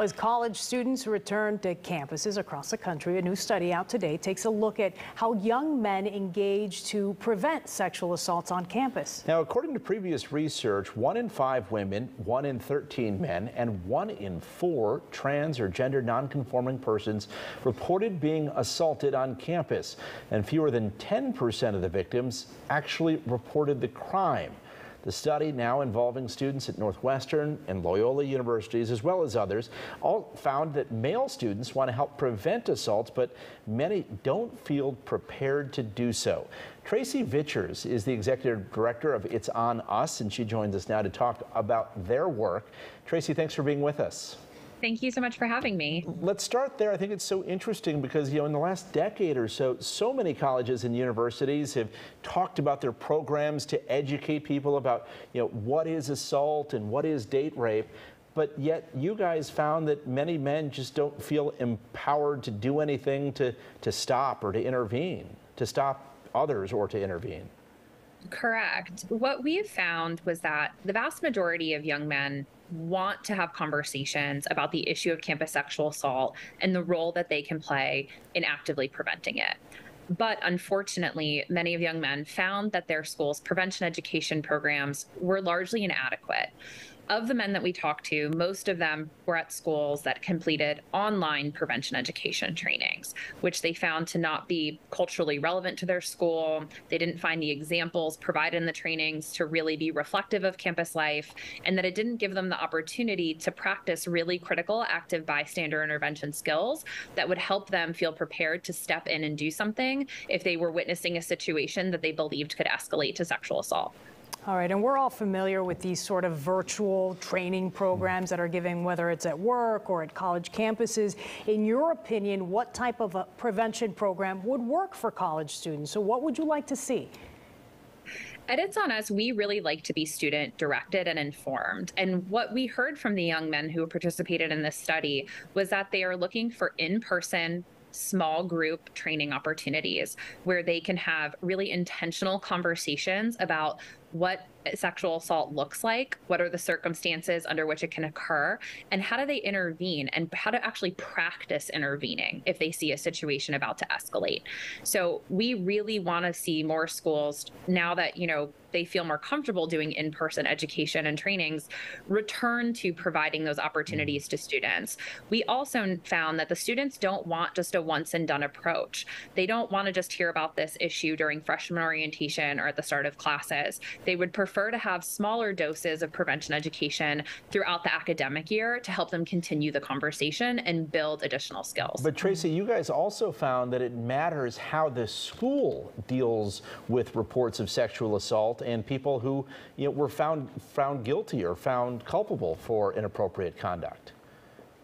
As college students return to campuses across the country, a new study out today takes a look at how young men engage to prevent sexual assaults on campus. Now, according to previous research, one in five women, one in 13 men, and one in four trans or gender nonconforming persons reported being assaulted on campus. And fewer than 10% of the victims actually reported the crime. The study, now involving students at Northwestern and Loyola universities, as well as others, all found that male students want to help prevent assaults, but many don't feel prepared to do so. Tracey Vitchers is the executive director of It's On Us, and she joins us now to talk about their work. Tracey, thanks for being with us. Thank you so much for having me. Let's start there. I think it's so interesting because, you know, in the last decade or so, so many colleges and universities have talked about their programs to educate people about, you know, what is assault and what is date rape. But yet you guys found that many men just don't feel empowered to do anything to, to stop or to intervene, to stop others or to intervene. Correct. What we have found was that the vast majority of young men want to have conversations about the issue of campus sexual assault and the role that they can play in actively preventing it. But unfortunately, many of young men found that their school's prevention education programs were largely inadequate of the men that we talked to, most of them were at schools that completed online prevention education trainings, which they found to not be culturally relevant to their school. They didn't find the examples provided in the trainings to really be reflective of campus life, and that it didn't give them the opportunity to practice really critical active bystander intervention skills that would help them feel prepared to step in and do something if they were witnessing a situation that they believed could escalate to sexual assault. All right, and we're all familiar with these sort of virtual training programs that are given, whether it's at work or at college campuses. In your opinion, what type of a prevention program would work for college students? So, what would you like to see? At It's On Us, we really like to be student directed and informed. And what we heard from the young men who participated in this study was that they are looking for in person small group training opportunities where they can have really intentional conversations about what sexual assault looks like, what are the circumstances under which it can occur, and how do they intervene and how to actually practice intervening if they see a situation about to escalate. So we really want to see more schools now that, you know, they feel more comfortable doing in-person education and trainings return to providing those opportunities to students. We also found that the students don't want just a once and done approach. They don't want to just hear about this issue during freshman orientation or at the start of classes. They would prefer to have smaller doses of prevention education throughout the academic year to help them continue the conversation and build additional skills. But Tracey, you guys also found that it matters how the school deals with reports of sexual assault and people who you know, were found found guilty or found culpable for inappropriate conduct.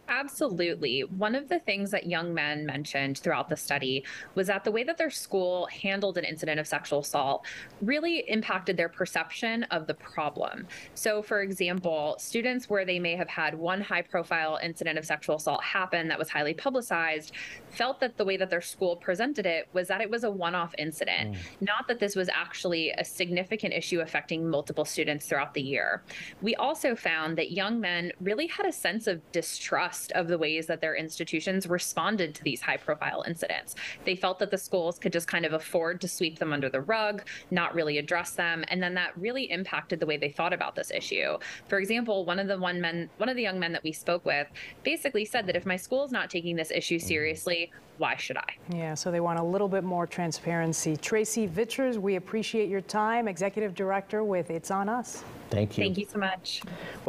Absolutely. One of the things that young men mentioned throughout the study was that the way that their school handled an incident of sexual assault really impacted their perception of the problem. So, for example, students where they may have had one high profile incident of sexual assault happen that was highly publicized felt that the way that their school presented it was that it was a one off incident, mm. not that this was actually a significant issue affecting multiple students throughout the year. We also found that young men really had a sense of distrust distrust of the ways that their institutions responded to these high profile incidents. They felt that the schools could just kind of afford to sweep them under the rug, not really address them, and then that really impacted the way they thought about this issue. For example, one of the one men one of the young men that we spoke with basically said that if my school is not taking this issue mm-hmm. seriously, why should I? Yeah, so they want a little bit more transparency. Tracey Vitchers, we appreciate your time, Executive Director with It's On Us. Thank you. Thank you so much. Well